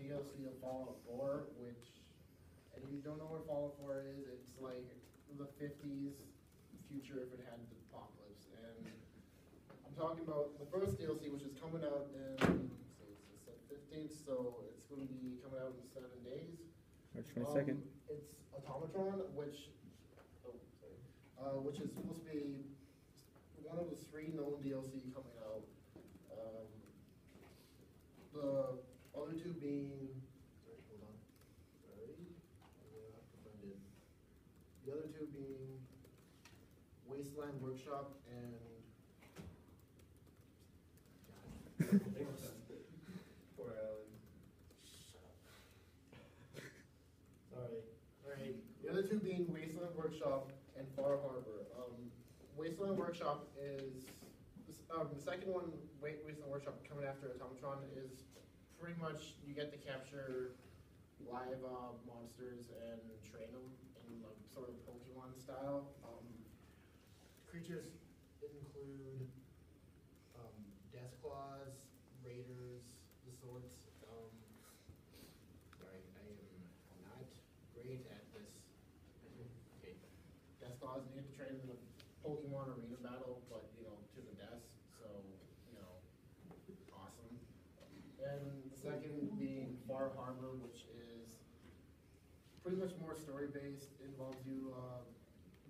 DLC of Fallout Four, which, and if you don't know what Fallout Four is, it's like the fifties future if it had the apocalypse. And I'm talking about the first DLC, which is coming out in, so it's the fifteenth, so it's gonna be coming out in seven days. March twenty-second. Um, It's Automatron, which, oh, sorry, uh, which is supposed to be one of the three known DLC coming out. Um, the other two being, sorry, hold on, sorry, I'm gonna have to find it. The other two being Wasteland Workshop and. Poor Alan. Sorry, alright, the other two being Wasteland Workshop and Far Harbor. Um, Wasteland Workshop is, um, the second one, Wasteland Workshop coming after Automatron is pretty much, you get to capture live, uh, monsters and train them in like sort of Pokemon style. Um, creatures include, um, Deathclaws, Raiders, the sorts, um, Sorry, I am not great at this. Okay, Death Claws, you get to train in the Pokemon arena battle, but, you know, to the death, so, you know, awesome. And the second Harbor, which is pretty much more story-based, involves you, uh,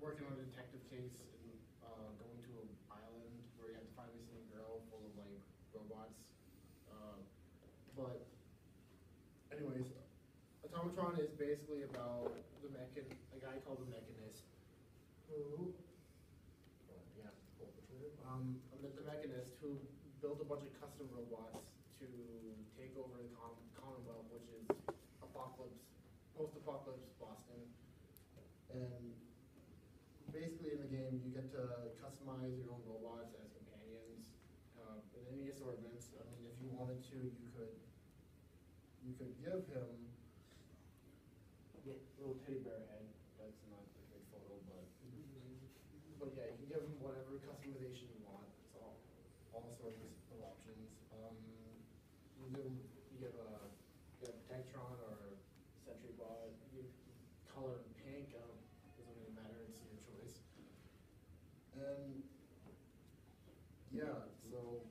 working on a detective case and, uh, going to an island where you have to find a missing girl full of like robots. Uh, But anyways, Automatron is basically about the mechan, a guy called the Mechanist, who, yeah, trigger. um, the, the Mechanist who built a bunch of custom robots to take over the Commonwealth, which is apocalypse, post-apocalypse Boston. And basically in the game, you get to customize your own robots as companions, uh, in any assortments. I mean, if you wanted to, you could, you could give him li- little teddy bear head, that's not a good photo, but, but yeah, you can give him whatever customization you want, it's all, all sorts of options. Um, you give him, you give a, you give a Tectron or Sentry Bot, you give color him pink, um, doesn't really matter, it's your choice. And, yeah, so,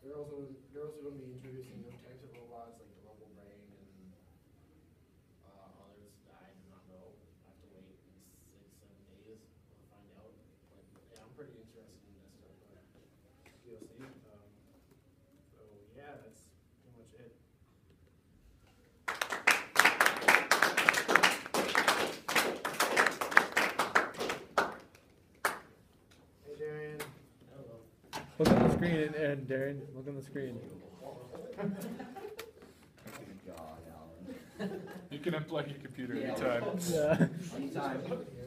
they're also, they're also gonna be introducing new types of robots, like Robobrain and, uh, others that I do not know, I have to wait in six, seven days to find out, but, yeah, I'm pretty interested in this, uh, DLC, um, so, yeah, that's pretty much it. Hey Darian. Hello. Look on the screen, and, and Darren, look on the screen. God, Alan. You can unplug your computer Yeah. anytime. Yeah. Anytime. Yeah.